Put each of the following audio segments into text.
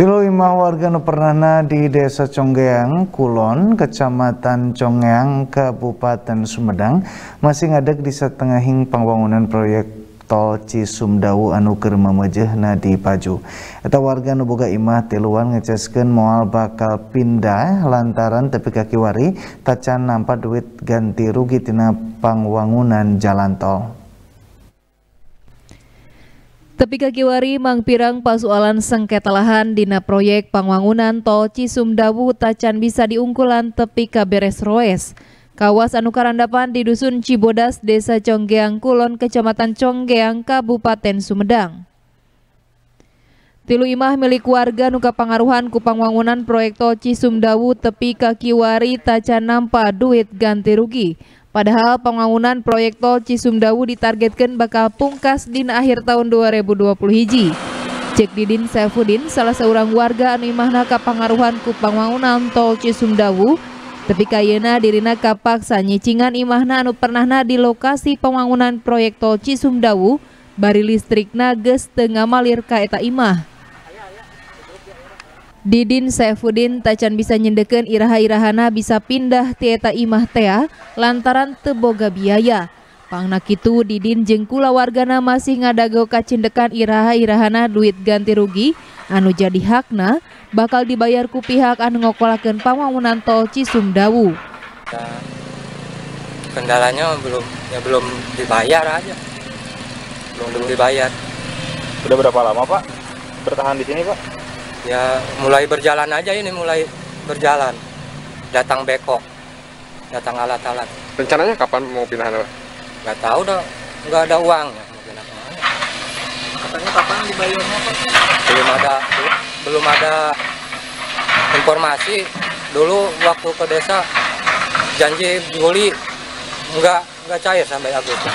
Tilu imah warga nu pernahna di Desa Conggeang, Kulon, Kecamatan Conggeang, Kabupaten Sumedang, masih ngadeg di setengahing pembangunan proyek tol Cisumdawu anu keur mamejehna di Paju. Eta warga nu boga imah tiluan ngeceskeun moal bakal pindah lantaran tepi kaki wari tacan nampak duit ganti rugi tina pangwangunan jalan tol. Tepi kakiwari Mang Pirang pasualan sengketa lahan dina proyek pangwangunan tol Cisumdawu tacan bisa diungkulan tepi kaberes roes. Kawas anu karandapan di Dusun Cibodas, Desa Conggeang Kulon, Kecamatan Conggeang, Kabupaten Sumedang. Tilu imah milik warga nuka pangaruhan ku pangwangunan proyek tol Cisumdawu tepi kakiwari tacan nampa duit ganti rugi. Padahal pembangunan proyek tol Cisumdawu ditargetkan bakal pungkas di akhir tahun 2020 hiji. Cek Didin Saifuddin, salah seorang warga anu imahna kapangaruhan ku pembangunan tol Cisumdawu, tapi kayena dirina kapaksa nyicingan imahna anu pernahna di lokasi pembangunan proyek tol Cisumdawu, bari listrik nages tengah malir ka eta imah. Didin Saifuddin tacan bisa nyendekeun iraha-irahana bisa pindah tieta imah tea lantaran teboga biaya. Pangna kitu Didin jeung kula wargana masih ngadago kacindekan iraha-irahana duit ganti rugi anu jadi hakna bakal dibayar ku pihak anu ngokolakeun pambangunan tol Cisumdawu. Kendalanya belum ya belum dibayar aja. Belum belum dibayar. Sudah berapa lama Pak bertahan di sini Pak? Ya mulai berjalan aja ini mulai berjalan. Datang bekok datang alat-alat. Rencananya kapan mau pindah pak? Nggak tahu dah nggak ada uang ya mau pindah ke mana? Katanya kapan dibayarnya pak belum ada. Belum ada informasi. Dulu waktu ke desa janji Juli nggak nggak cair sampai Agustus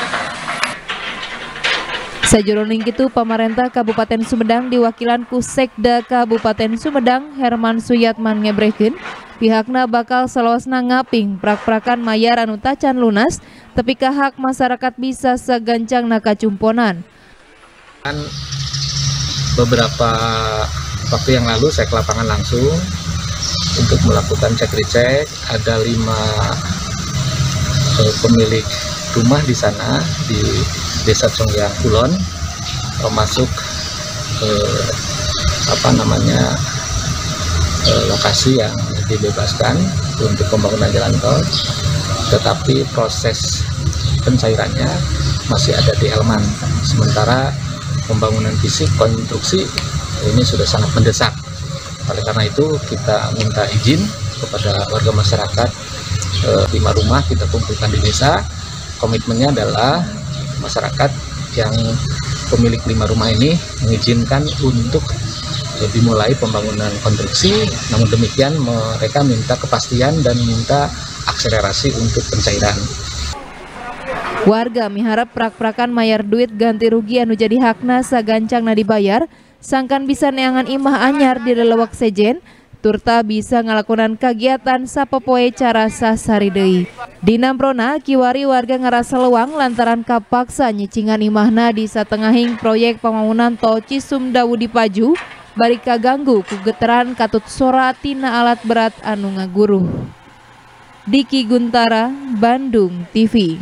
Sajroning itu pemerintah Kabupaten Sumedang diwakilan ku Sekda Kabupaten Sumedang Herman Suyatman ngebreken pihakna bakal selosna ngaping prak-prakan mayar anu tacan lunas tapi hak masyarakat bisa segancang naka cumponan. Beberapa waktu yang lalu saya ke lapangan langsung untuk melakukan cek recek ada lima eh, pemilik rumah di sana di Desa Congyang Kulon masuk ke apa namanya lokasi yang dibebaskan untuk pembangunan jalan tol. Tetapi proses pencairannya masih ada di Helman sementara pembangunan fisik konstruksi ini sudah sangat mendesak. Oleh karena itu kita minta izin kepada warga masyarakat eh, lima rumah kita kumpulkan di desa komitmennya adalah masyarakat yang pemilik lima rumah ini mengizinkan untuk dimulai pembangunan konstruksi. Namun demikian mereka minta kepastian dan minta akselerasi untuk pencairan. Warga miharap prak-prakan mayar duit ganti rugi anu jadi hakna sagancang na dibayar. Sangkan bisa neangan imah anyar di lelewak sejen turta bisa ngalakunan kegiatan sapopoe cara sasari deui. Di Namprona, kiwari warga ngerasa lewang lantaran kapaksa nyicingan imahna di satengahing proyek pembangunan tol Cisumdawu di Paju, bari kaganggu ku geteran katut sora tina alat berat anu ngaguruh. Diki Guntara, Bandung TV.